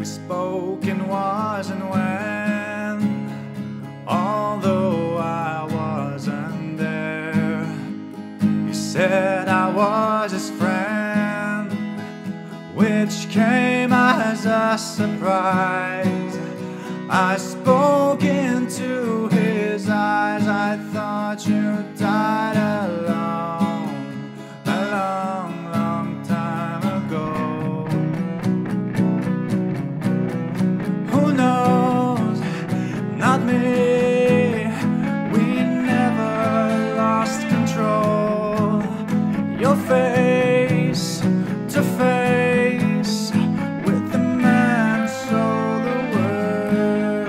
we spoke and was and when. Although I wasn't there, you said I was his friend, which came as a surprise. I spoke into his eyes, I thought you died alone. Face to face with the man sold the world.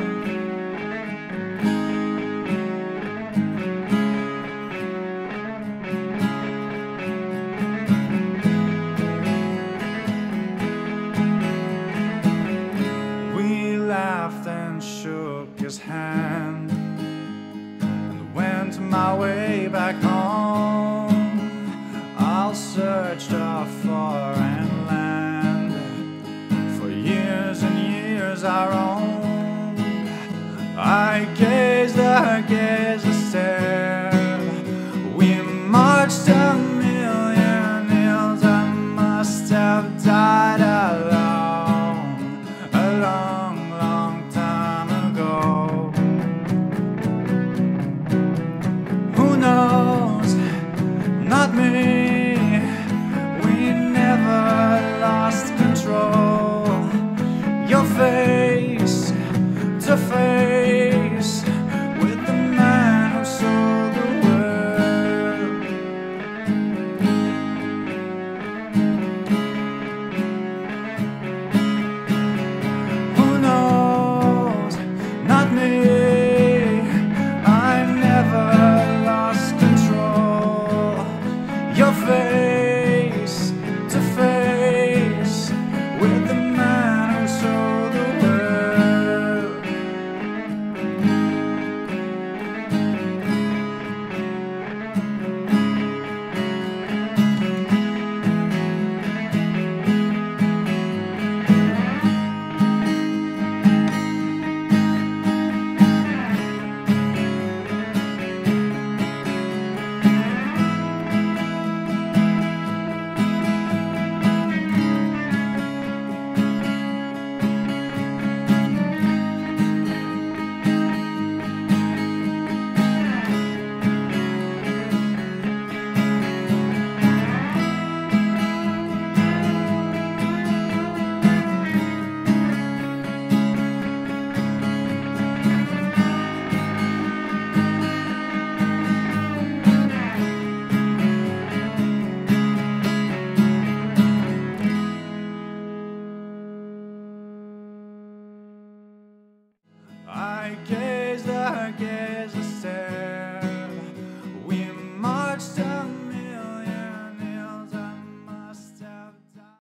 We laughed and shook his hand and went my way back home searched our foreign land for years and years our own. I gazed, I gazed, I stared. We marched a million hills. I must have died alone, a long, long time ago. Who knows? Not me.